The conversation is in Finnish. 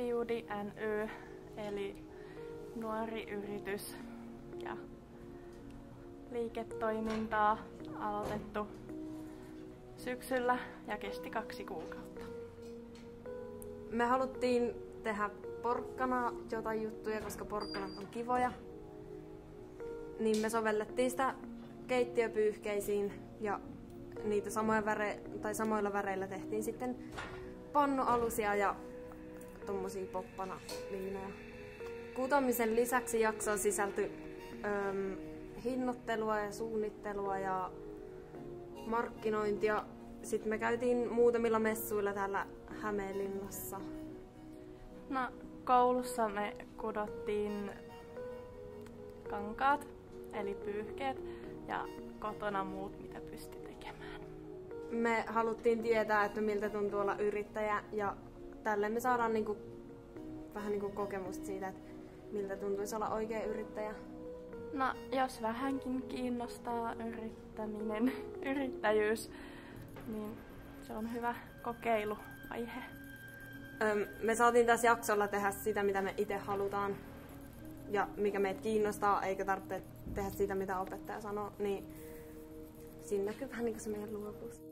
Beauty NY, eli nuori yritys ja liiketoimintaa aloitettu syksyllä ja kesti kaksi kuukautta. Me haluttiin tehdä porkkana jotain juttuja, koska porkkanat on kivoja. Niin me sovellettiin sitä keittiöpyyhkeisiin ja niitä samoja väre, tai samoilla väreillä tehtiin sitten pannualusia ja tommosia poppana liinoja. Kutomisen lisäksi jaksoon sisältyi öm, hinnoittelua ja suunnittelua ja markkinointia. Sitten me käytiin muutamilla messuilla täällä Hämeenlinnassa. No, koulussa me kudottiin kankaat, eli pyyhkeet, ja kotona muut, mitä pystyi tekemään. Me haluttiin tietää, että miltä tuntuu olla yrittäjä, ja tälle me saadaan niinku, vähän niinku kokemusta siitä, että miltä tuntuisi olla oikea yrittäjä. No, jos vähänkin kiinnostaa yrittäminen, yrittäjyys, niin se on hyvä kokeiluaihe. Öm, me saatiin tässä jaksolla tehdä sitä, mitä me itse halutaan ja mikä meitä kiinnostaa, eikä tarvitse tehdä sitä, mitä opettaja sanoo, niin siinä näkyy vähän niin kuin se meidän luovuus.